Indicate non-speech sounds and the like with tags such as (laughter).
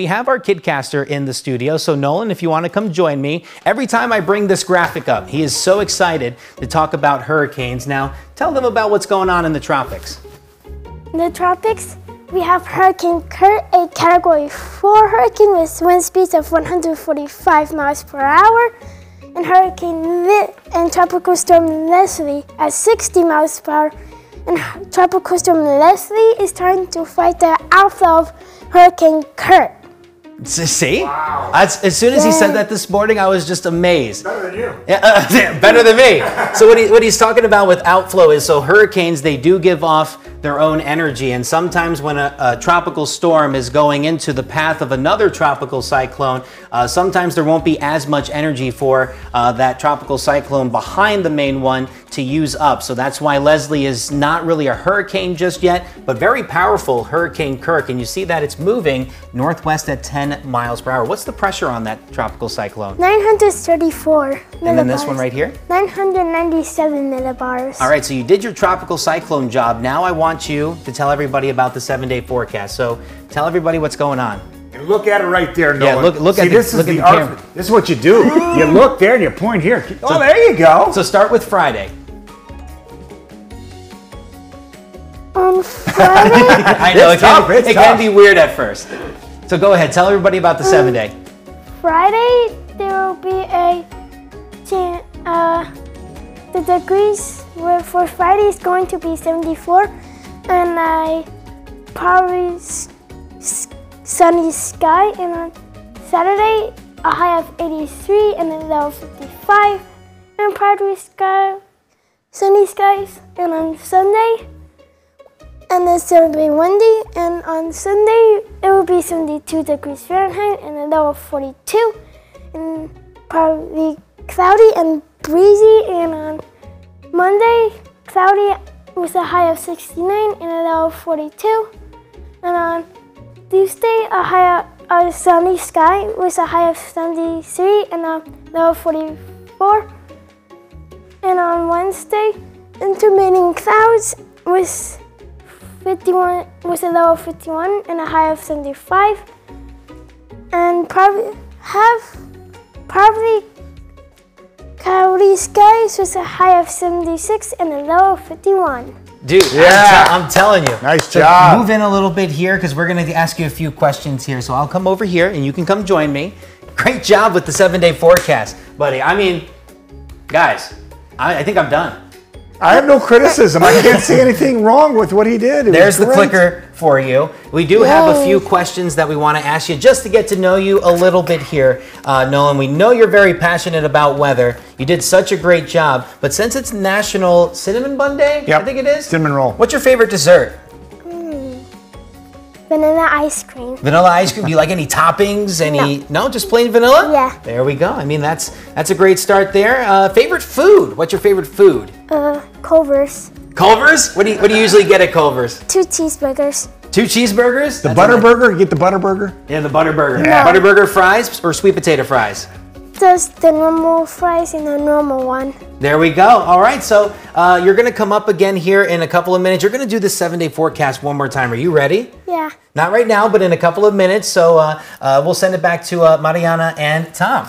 we have our Kidcaster in the studio. So Nolan, if you want to come join me, every time I bring this graphic up, he is so excited to talk about hurricanes. Now, tell them about what's going on in the tropics. In the tropics, we have Hurricane Kirk, a Category 4 hurricane with wind speeds of 145 miles per hour, and Hurricane Lit and Tropical Storm Leslie at 60 miles per hour. And Tropical Storm Leslie is trying to fight the outflow of Hurricane Kirk. See? Wow. As, as soon as he said that this morning, I was just amazed. Better than you. Yeah, uh, (laughs) better than me. So what, he, what he's talking about with outflow is so hurricanes, they do give off their own energy. And sometimes when a, a tropical storm is going into the path of another tropical cyclone, uh, sometimes there won't be as much energy for uh, that tropical cyclone behind the main one to use up. So that's why Leslie is not really a hurricane just yet, but very powerful Hurricane Kirk. And you see that it's moving northwest at 10 miles per hour. What's the pressure on that tropical cyclone? 934 millibars. And then this one right here? 997 millibars. All right, so you did your tropical cyclone job. Now I want you to tell everybody about the seven day forecast. So tell everybody what's going on. And look at it right there, Nolan. Yeah, look, look See, at the, this look is at the, the art. camera. This is what you do. you (laughs) look there and you point here. Oh, there you go. So start with Friday. On Friday, (laughs) I know it, It's tough, can, it's it can be weird at first. So go ahead, tell everybody about the seven day. Friday there will be a chan- uh, the degrees for Friday is going to be 74 and I probably s- s- sunny sky and on Saturday a high of 83 and a low of 55 and probably sky sunny skies and on Sunday and it's going to be windy and on Sunday it will be 72 degrees Fahrenheit and a low of 42 and probably cloudy and breezy and on Monday cloudy with a high of 69 and a low of 42 and on Tuesday a high of a sunny sky with a high of 73 and a low of 44 and on Wednesday intermittent clouds with 51 with a low of 51 and a high of 75 and probably have probably cloudy skies with a high of 76 and a low of 51 Dude, I'm Yeah. I'm, telling you. Nice So job. Move in a little bit here because we're going to ask you a few questions here. So I'll come over here and you can come join me. Great job with the seven day forecast, buddy. I mean, guys, I, I think I'm done. I have no criticism. I can't see anything wrong with what he did. It There's the great. clicker for you. We do have a few questions that we want to ask you just to get to know you a little bit here, uh, Nolan. We know you're very passionate about weather. You did such a great job. But since it's National Cinnamon Bun Day, Yep. I think it is. Cinnamon roll. What's your favorite dessert? vanilla ice cream Vanilla ice cream. Do you like any toppings? (laughs) Any? No. just plain vanilla. Yeah. There we go. I mean, that's that's a great start there. Uh, favorite food? What's your favorite food? uh Culver's Culver's. What do you What do you usually get at Culver's? two cheeseburgers Two cheeseburgers. The That's butter a burger. You get the butter burger. Yeah, the butter burger. Yeah. Butter burger fries or sweet potato fries. just the normal fries and the normal one There we go. All right, so uh, you're going to come up again here in a couple of minutes. You're going to do the seven day forecast one more time. Are you ready? yeah Not right now, but in a couple of minutes. So uh, uh, we'll send it back to uh, Mariana and Tom.